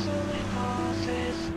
Jostling horses.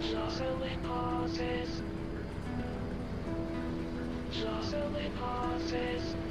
Jostling horses. Jostling horses.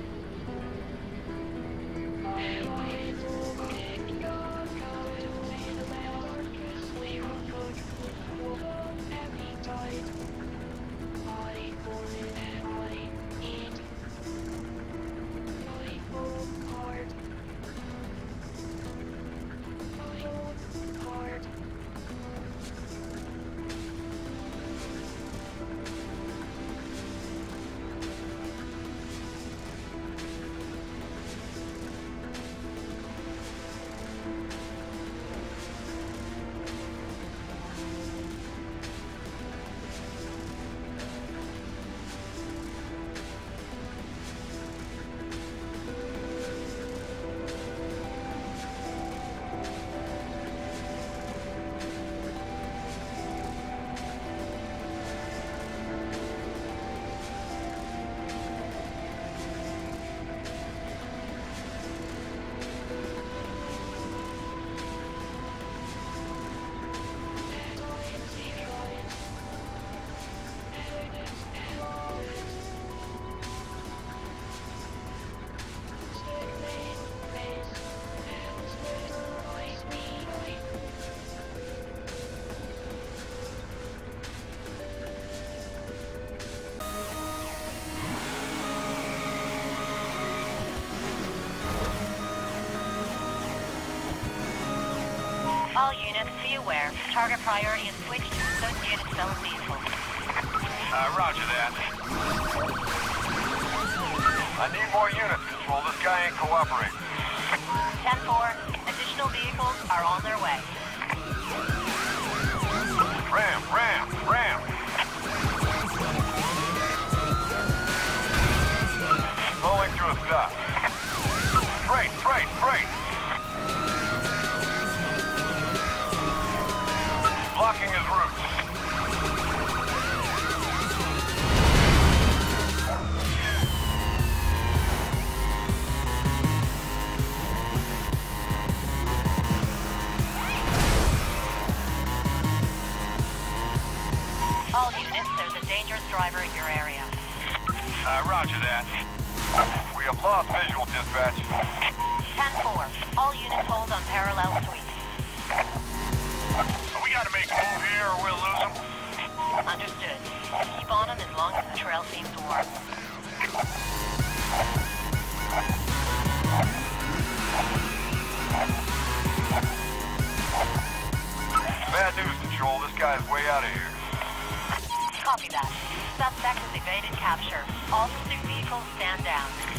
All units, be aware. Target priority is switched to associated stolen vehicles. Uh, roger that. I need more units, Control. This guy ain't cooperating. 10-4, additional vehicles are on their way. Lost visual, dispatch. 10-4. All units hold on parallel sweep. We gotta make a move here or we'll lose them. Understood. Keep on them as long as the trail seems to work. Bad news, Control. This guy's way out of here. Copy that. Suspect has evaded capture. All pursuit vehicles stand down.